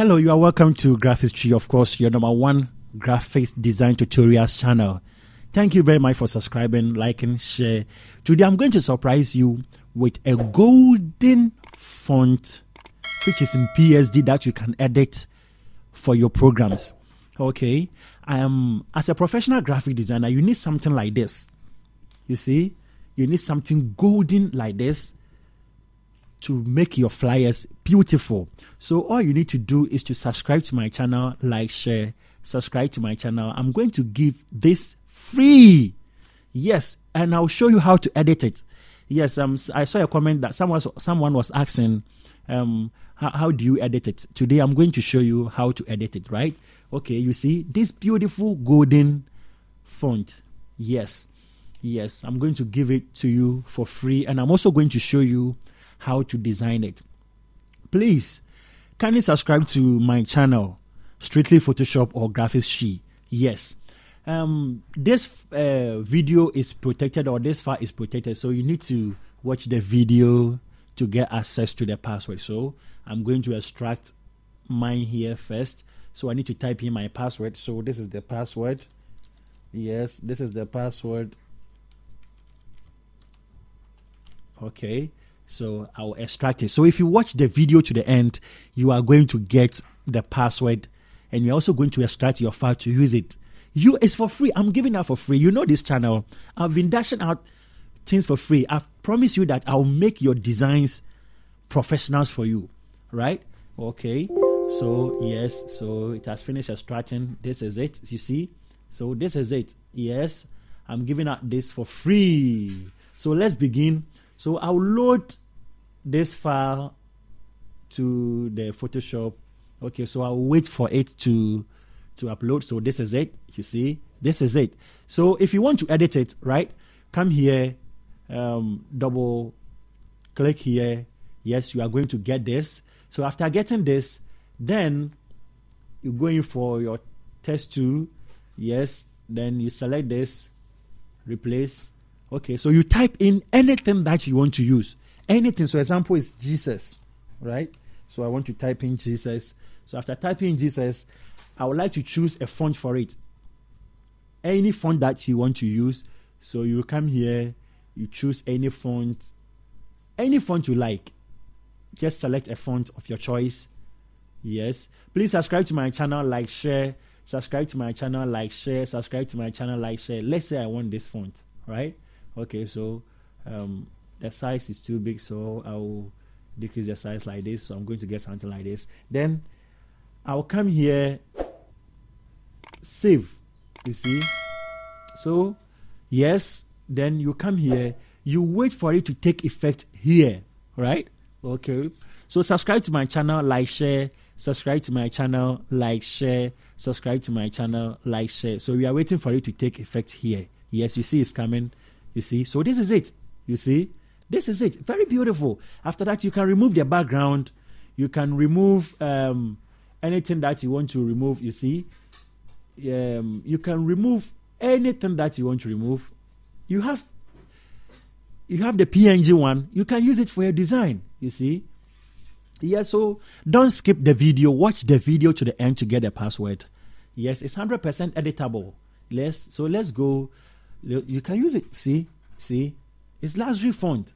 Hello, you are welcome to Graphics Twi, of course, your number one graphics design tutorials channel. Thank you very much for subscribing, liking, share. Today I'm going to surprise you with a golden font which is in PSD that you can edit for your programs. Okay, I am as a professional graphic designer, you need something like this. You see, you need something golden like this to make your flyers beautiful. So all you need to do is to subscribe to my channel, like, share, subscribe to my channel. I'm going to give this free. Yes, and I'll show you how to edit it. Yes, um, I saw a comment that someone someone was asking, um, how, how do you edit it? Today I'm going to show you how to edit it. Right? Okay, you see this beautiful golden font. Yes, yes, I'm going to give it to you for free, and I'm also going to show you how to design it. Please, kindly subscribe to my channel, Strictly Photoshop or Graphics Twi. Yes. Um, this uh, video is protected or this file is protected, so you need to watch the video to get access to the password. So I'm going to extract mine here first. So I need to type in my password. So this is the password. Yes, this is the password. Okay. So I'll extract it. So if you watch the video to the end, you are going to get the password and you're also going to extract your file to use it. You it's for free. I'm giving out for free. You know this channel. I've been dashing out things for free. I've promised you that I'll make your designs professionals for you. Right? Okay. So yes, so it has finished extracting. This is it. You see? So this is it. Yes. I'm giving out this for free. So let's begin. So I'll load this file to the Photoshop. Okay, so I'll wait for it to to upload. So this is it. You see, this is it. So if you want to edit it, right, come here, um, double click here. Yes, you are going to get this. So after getting this, then you're going for your test two. Yes, then you select this, replace. Okay, so you type in anything that you want to use anything. So example is Jesus, right? So I want to type in Jesus. So after typing Jesus, I would like to choose a font for it. Any font that you want to use. So you come here, you choose any font, any font you like. Just select a font of your choice. Yes. Please subscribe to my channel, like, share. Subscribe to my channel, like, share. Subscribe to my channel, like, share. Let's say I want this font, right? Okay, so um, the size is too big, so I'll decrease the size like this. So I'm going to get something like this. Then I'll come here, save. You see? So, yes, then you come here, you wait for it to take effect here, right? Okay. So subscribe to my channel, like, share, subscribe to my channel, like, share, subscribe to my channel, like, share. So we are waiting for it to take effect here. Yes, you see it's coming. You see? So this is it. You see? This is it. Very beautiful. After that, you can remove the background. You can remove um, anything that you want to remove. You see, um, you can remove anything that you want to remove. You have you have the PNG one. You can use it for your design. You see. Yeah, so don't skip the video. Watch the video to the end to get the password. Yes, it's hundred percent editable. Let's so let's go. You can use it. See, see, it's luxury font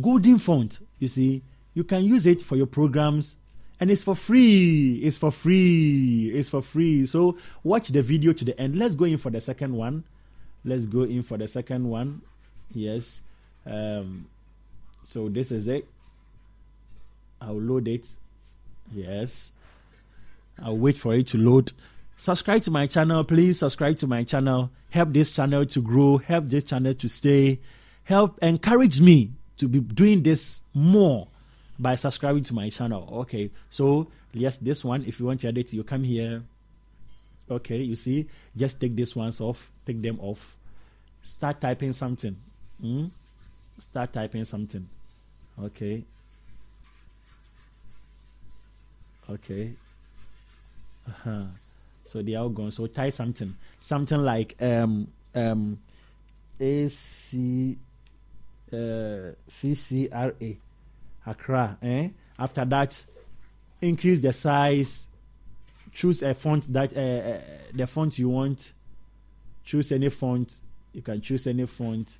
golden font you see. You can use it for your programs. And it's for free. It's for free. It's for free. So watch the video to the end. Let's go in for the second one. Let's go in for the second one. Yes. Um so this is it. I'll load it. Yes. I'll wait for it to load subscribe to my channel please subscribe to my channel help this channel to grow help this channel to stay help encourage me to be doing this more by subscribing to my channel. Okay, so yes, this one, if you want to edit, you come here. Okay, you see, just take these ones off, take them off, start typing something. Mm? Start typing something. Okay. Okay. Uh-huh. So they are all gone. So type something. Something like um um A C uh, CCRA, Accra. Eh? After that, increase the size choose a font that uh, uh, the font you want choose any font you can choose any font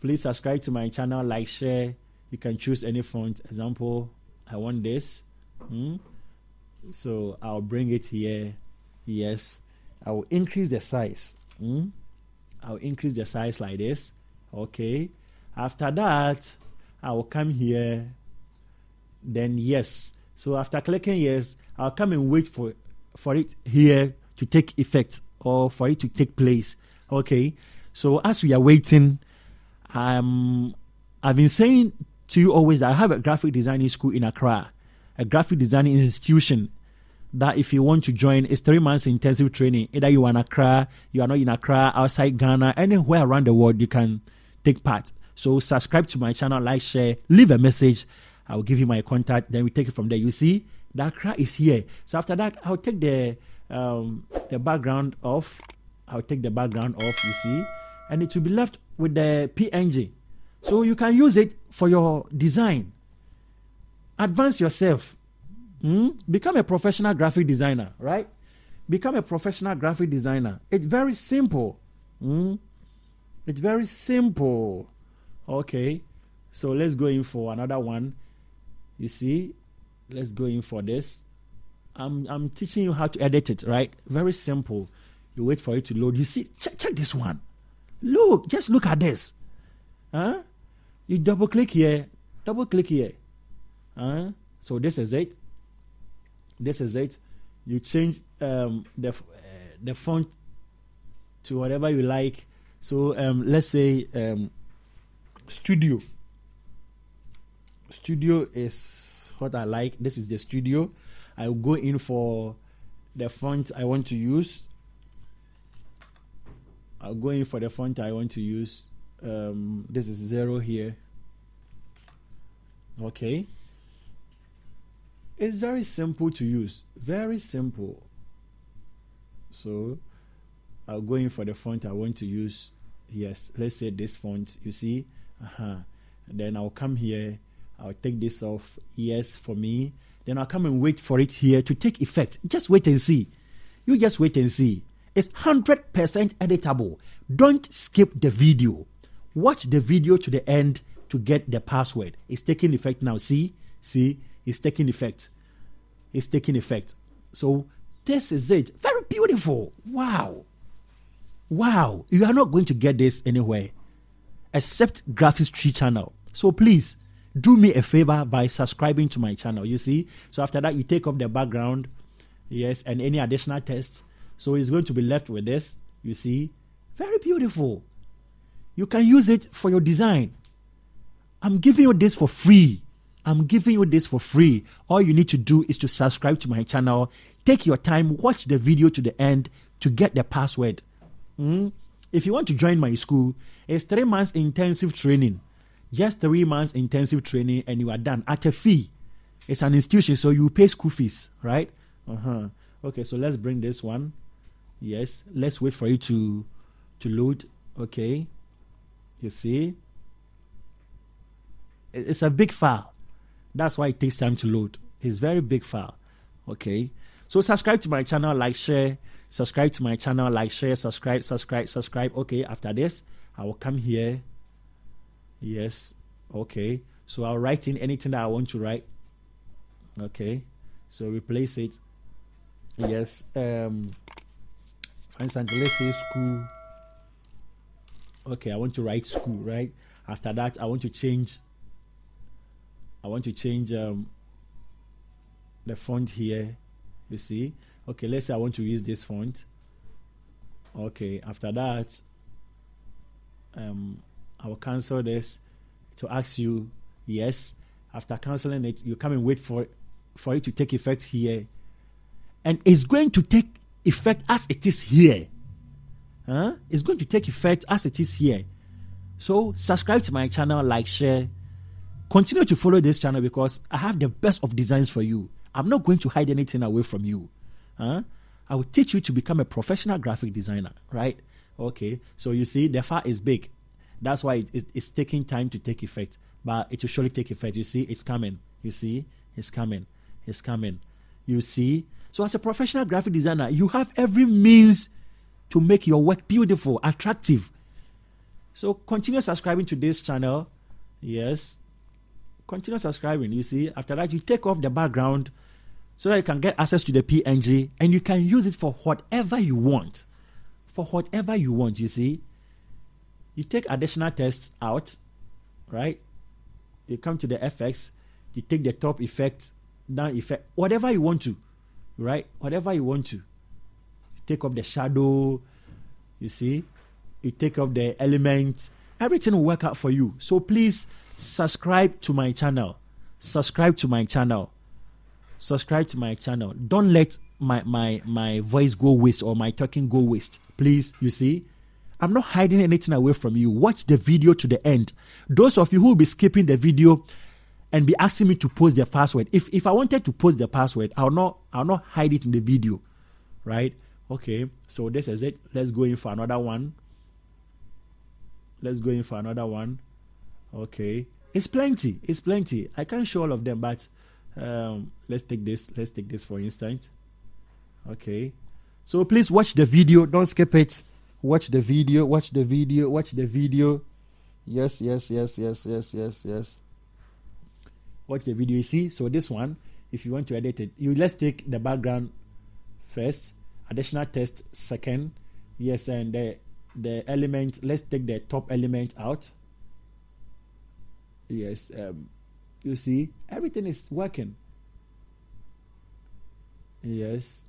please subscribe to my channel like share you can choose any font example i want this hmm? so i'll bring it here yes. I will increase the size. Hmm? i'll increase the size like this. Okay. After that i will come here. Then yes. So after clicking yes i'll come and wait for for it here to take effect or for it to take place. Okay. So as we are waiting um, I've been saying to you always that I have a graphic designing school in Accra, a graphic designing institution that if you want to join, it's three months intensive training. Either you are in Accra, you are not in Accra, outside Ghana, anywhere around the world, you can take part. So subscribe to my channel, like, share, leave a message. I will give you my contact. Then we take it from there. You see, the Accra is here. So after that, I'll take the um, the background off. I'll take the background off. You see, and it will be left with the PNG. So you can use it for your design. Advance yourself. Hmm? Become a professional graphic designer, right? Become a professional graphic designer. It's very simple. Hmm? It's very simple. Okay. So let's go in for another one. You see, let's go in for this. I'm I'm teaching you how to edit it, right? Very simple. You wait for it to load. You see, check, check this one. Look, just look at this. Huh? You double click here, double click here. Huh? So this is it. This is it. You change um, the uh, the font to whatever you like. So um, let's say um, studio. Studio is what I like. This is the studio. I will go in for the font I want to use. I'll go in for the font I want to use. Um, this is zero here. Okay. It's very simple to use. Very simple. So I'll go in for the font I want to use. Yes, let's say this font. You see? Uh-huh. then I'll come here. I'll take this off. Yes, for me. Then I'll come and wait for it here to take effect. Just wait and see. You just wait and see. It's 100% editable. Don't skip the video. Watch the video to the end to get the password. It's taking effect now. See? See? It's taking effect. It's taking effect. So this is it. Very beautiful. Wow. Wow. You are not going to get this anywhere except Graphics Twi channel. So please do me a favor by subscribing to my channel. You see? So after that, you take off the background. Yes, and any additional text so it's going to be left with this. You see, very beautiful. You can use it for your design. I'm giving you this for free. I'm giving you this for free. All you need to do is to subscribe to my channel. Take your time, watch the video to the end to get the password. Mm? If you want to join my school, it's three months intensive training. Just three months intensive training, and you are done at a fee. It's an institution, so you pay school fees, right? Uh huh. Okay, so let's bring this one. Yes, let's wait for you to to load. Okay, you see, it's a big file. That's why it takes time to load. It's very big file. Okay, so subscribe to my channel, like, share. Subscribe to my channel, like, share, subscribe, subscribe, subscribe. Okay, after this, I will come here. Yes, okay. So I'll write in anything that I want to write. Okay, so replace it. Yes. Um, for instance, school. Okay, I want to write school, right? After that, I want to change. I want to change um, the font here. You see? Okay, let's say I want to use this font. Okay, after that, um, I will cancel this to ask you yes. After canceling it, you come and wait for for it to take effect here, and it's going to take effect as it is here. Huh? It's going to take effect as it is here. So subscribe to my channel, like, share. Continue to follow this channel because I have the best of designs for you. I'm not going to hide anything away from you. Huh? I will teach you to become a professional graphic designer, right? Okay, so you see, the file is big. That's why it, it, it's taking time to take effect, but it will surely take effect. You see, it's coming. You see, it's coming. It's coming. You see? So, as a professional graphic designer, you have every means to make your work beautiful, attractive. So, continue subscribing to this channel. Yes. Continue subscribing. You see, after that, you take off the background so that you can get access to the PNG and you can use it for whatever you want. For whatever you want, you see. You take additional tests out, right? You come to the FX, you take the top effect, down effect, whatever you want to, right? Whatever you want to. You take off the shadow, you see. You take off the element, everything will work out for you. So please subscribe to my channel. Subscribe to my channel subscribe to my channel. Don't let my my my voice go waste or my talking go waste. Please, you see. I'm not hiding anything away from you. Watch the video to the end. Those of you who will be skipping the video and be asking me to post the password. If if I wanted to post the password, I'll not I'll not hide it in the video. Right? Okay. So this is it. Let's go in for another one. Let's go in for another one. Okay. It's plenty. It's plenty. I can't show all of them, but um, let's take this let's take this for instance. Okay. So please watch the video. Don't skip it. Watch the video watch the video watch the video. Yes yes yes yes yes yes yes. Watch the video you see? So this one if you want to edit it you let's take the background first. Additional text second. Yes and the the element let's take the top element out yes um, you see, everything is working. Yes.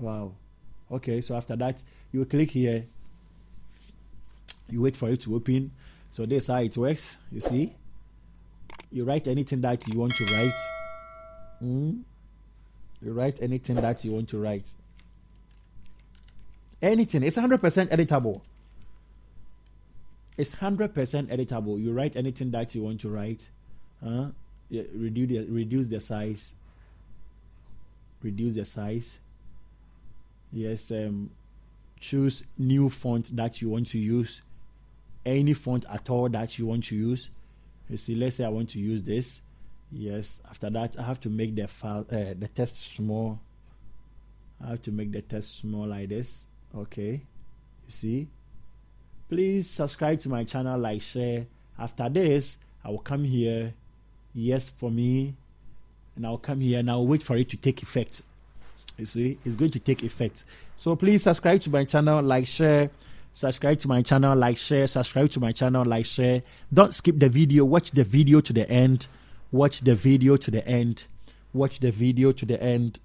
Wow. Okay, so after that, you click here. You wait for it to open. So this is how it works. You see, you write anything that you want to write. Mm. You write anything that you want to write. Anything. It's 100% editable. It's 100% editable. You write anything that you want to write. Uh, yeah, reduce, the, reduce the size. Reduce the size. Yes. Um, choose new font that you want to use. Any font at all that you want to use. You see, let's say I want to use this. Yes. After that, I have to make the file, uh, the text small. I have to make the text small like this. Okay. You see? Please subscribe to my channel, like, share. After this, I will come here. Yes, for me. And I'll come here and I'll wait for it to take effect. You see? It's going to take effect. So please subscribe to my channel, like, share. Subscribe to my channel, like, share. Subscribe to my channel, like, share. Don't skip the video. Watch the video to the end. Watch the video to the end. Watch the video to the end.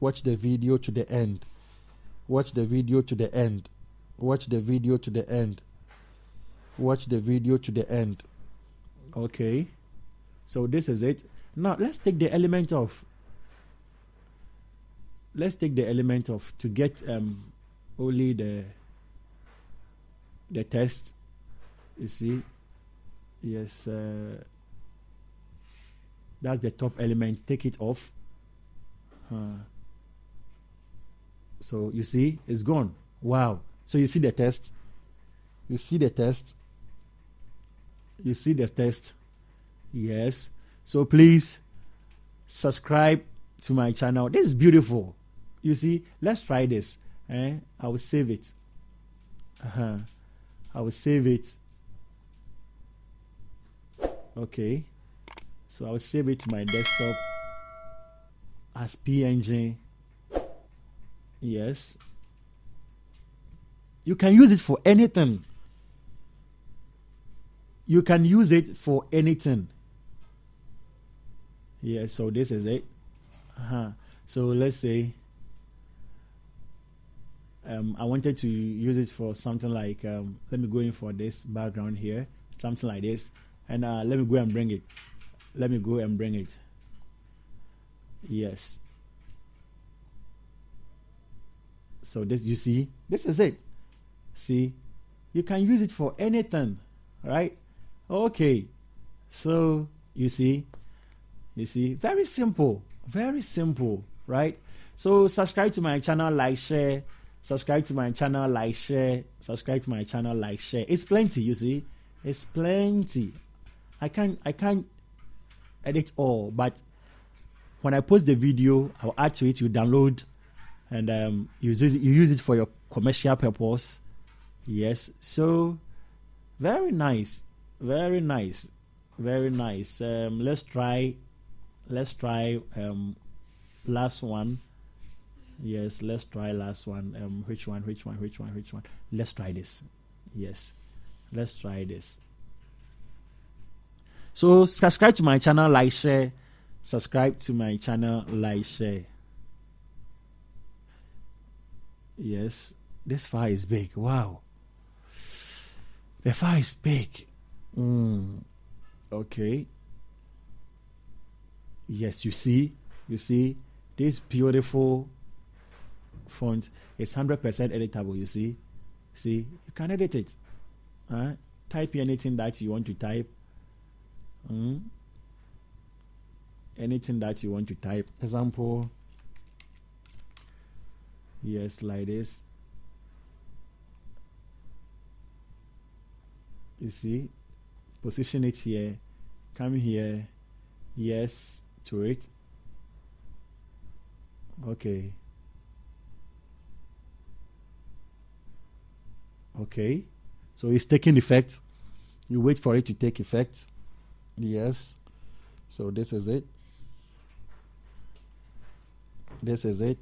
Watch the video to the end. Watch the video to the end. Watch the video to the end. Watch the video to the end. Okay. So this is it. Now let's take the element of let's take the element of to get um only the the test you see yes uh, that's the top element take it off uh, so you see, it's gone. Wow. So you see the test. You see the test. You see the test. Yes. So please subscribe to my channel. This is beautiful. You see, let's try this. Eh? I will save it. Uh-huh. I will save it. Okay. So I will save it to my desktop as PNG Yes. You can use it for anything. You can use it for anything. Yeah, so this is it. Uh-huh. So let's say um, I wanted to use it for something like, um, let me go in for this background here, something like this, and uh, let me go and bring it. Let me go and bring it. Yes. So this you see, this is it. See, you can use it for anything, right? Okay. So you see, you see, very simple, very simple, right? So subscribe to my channel, like, share, subscribe to my channel, like, share. Subscribe to my channel, like, share. It's plenty, you see. It's plenty. I can't I can't edit all, but when I post the video, I'll add to it. You download, and um, you use it, you use it for your commercial purpose. Yes, so very nice, very nice, very nice. Um, let's try, let's try um, last one. Yes, let's try last one. Um, which one? Which one? Which one? Which one? Let's try this. Yes, let's try this. So subscribe to my channel, like, share. Subscribe to my channel, like, share. Yes, this file is big. Wow, the file is big. Mm. Okay. Yes, you see, you see this beautiful font is 100% editable you see see you can edit it uh, type anything that you want to type mm. anything that you want to type example yes like this you see position it here come here yes to it okay Okay. So it's taking effect. You wait for it to take effect. Yes. So this is it. This is it.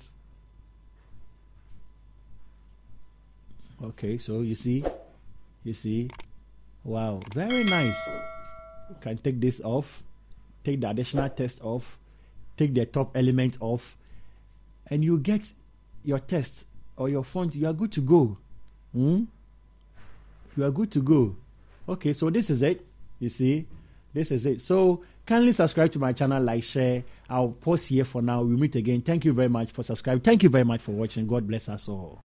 Okay, so you see, you see, wow, very nice. You can take this off, take the additional test off, take the top element off, and you get your test or your font. You are good to go. Hmm? you are good to go. Okay, so this is it. You see, this is it. So kindly subscribe to my channel, like, share. I'll pause here for now. We'll meet again. Thank you very much for subscribing. Thank you very much for watching. God bless us all.